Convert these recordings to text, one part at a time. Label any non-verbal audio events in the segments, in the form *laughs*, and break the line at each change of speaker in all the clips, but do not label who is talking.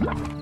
you. *laughs*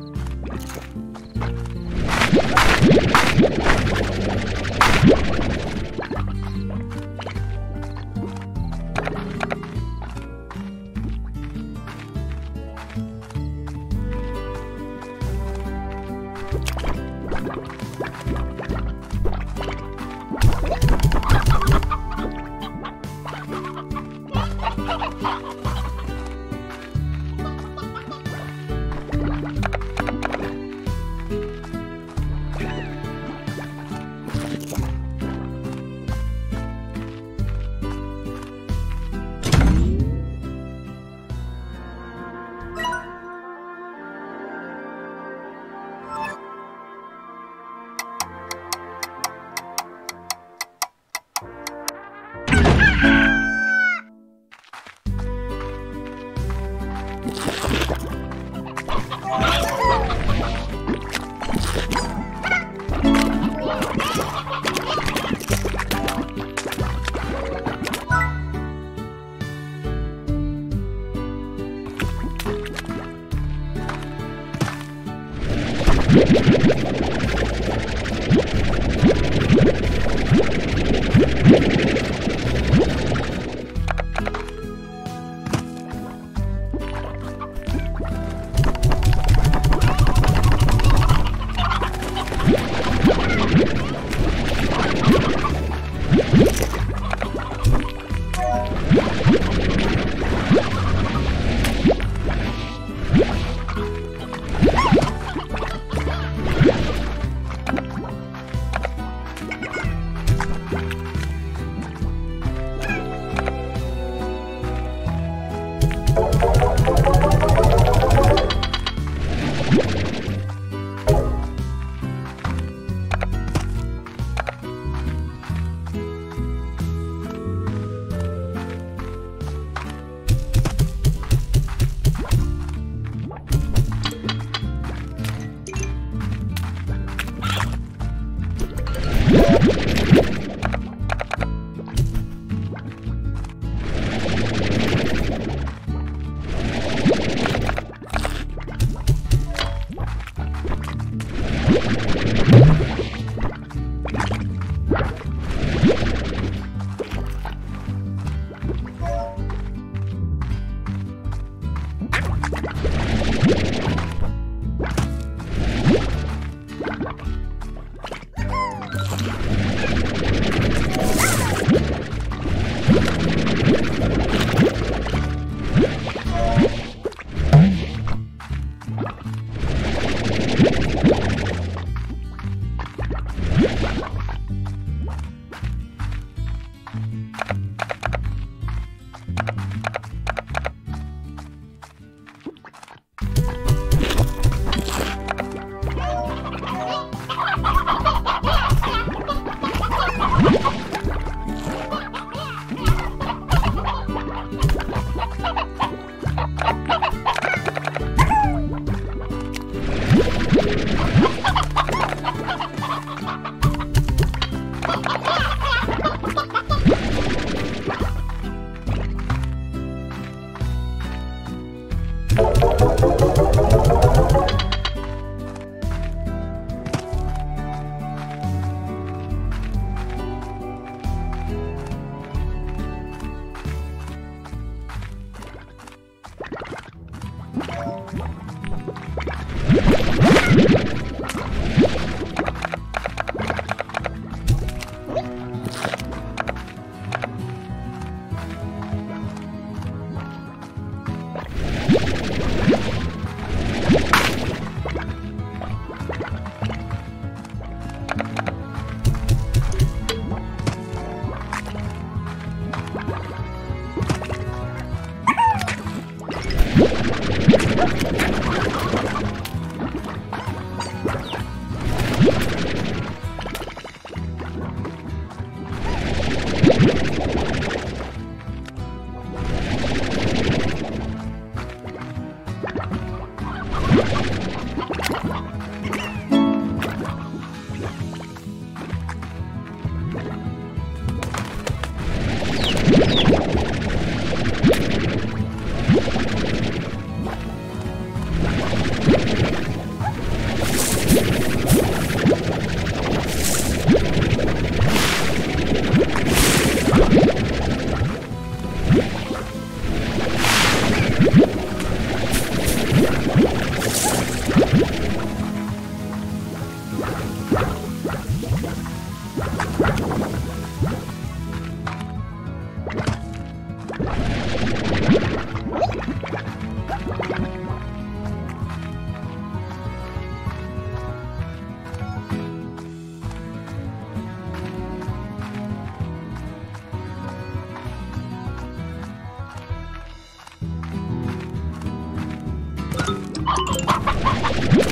Ha ha ha ha!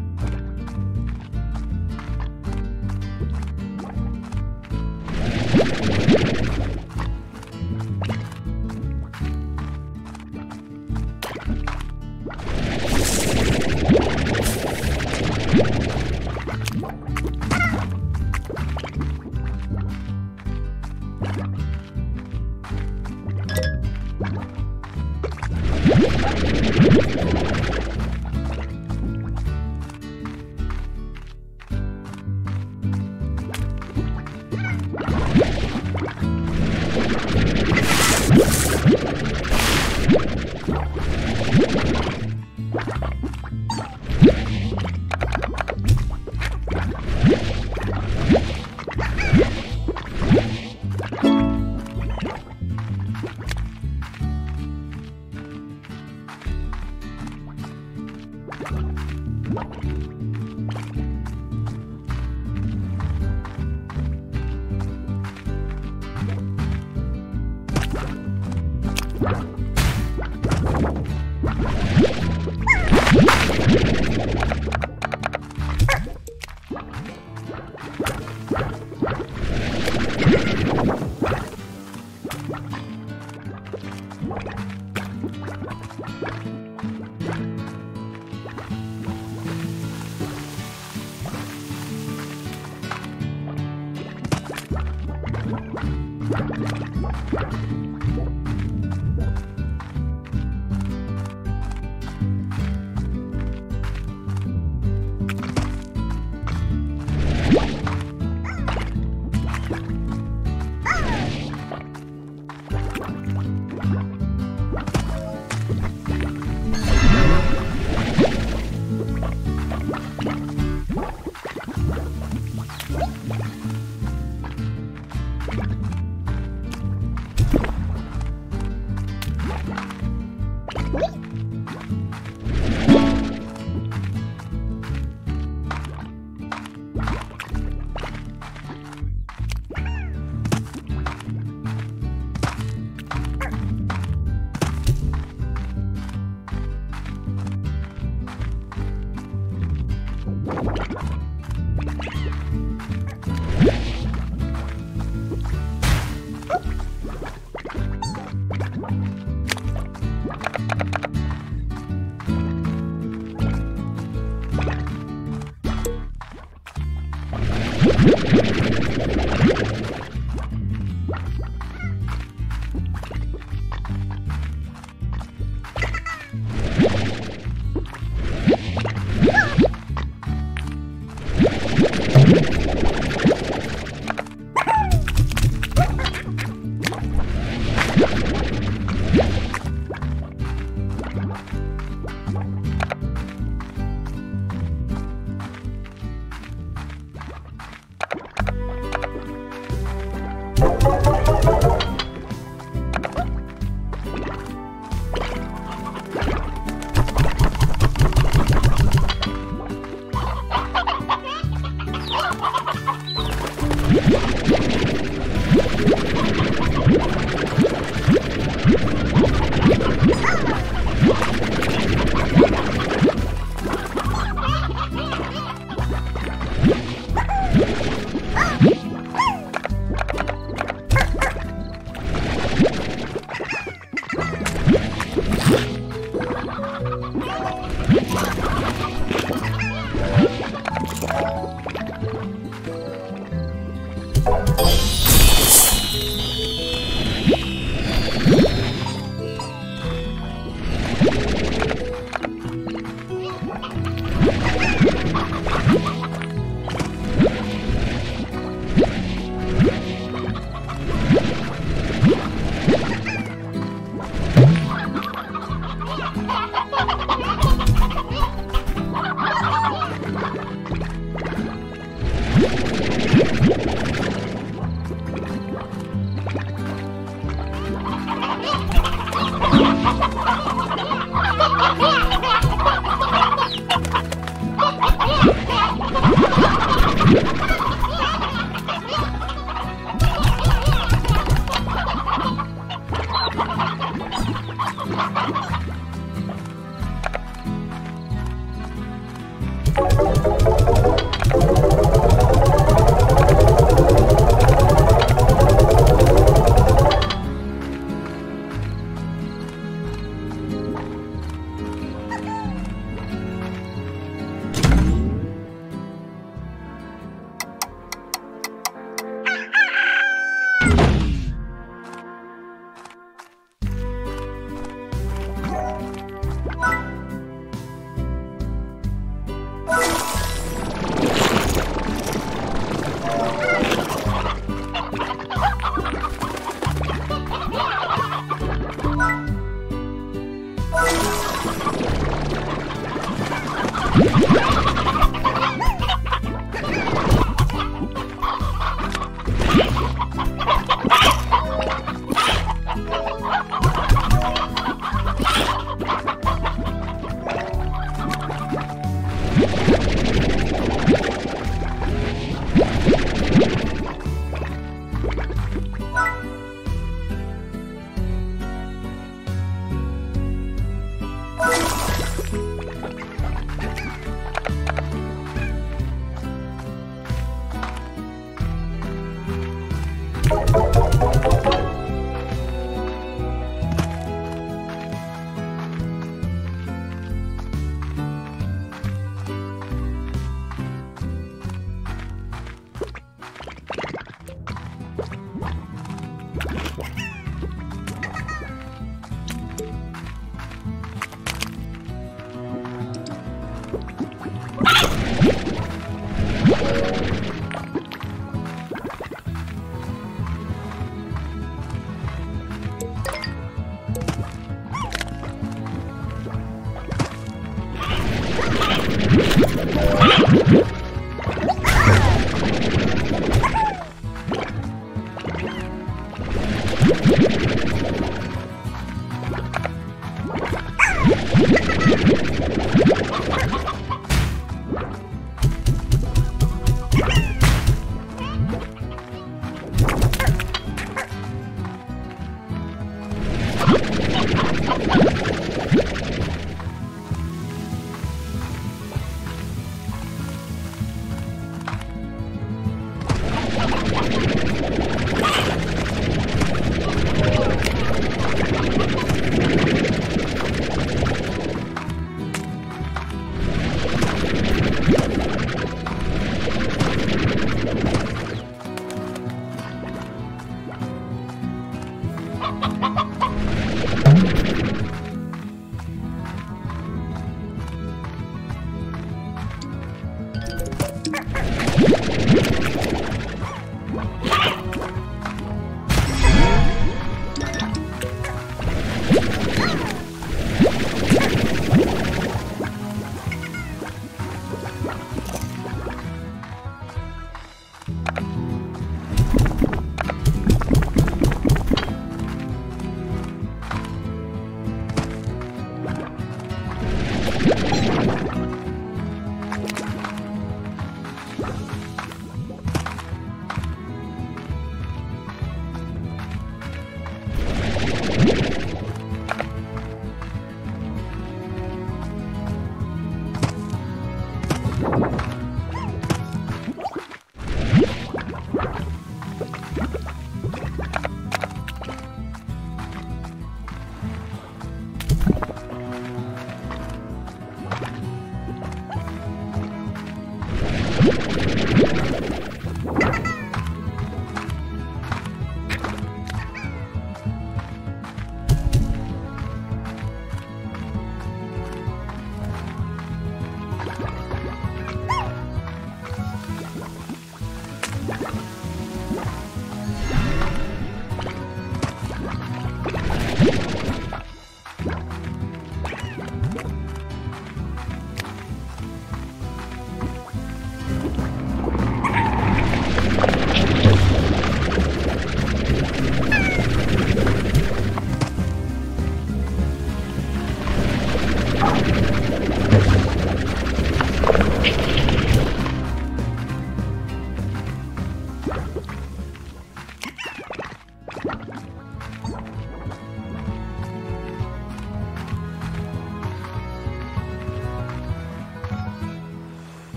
Yeah. Thank you.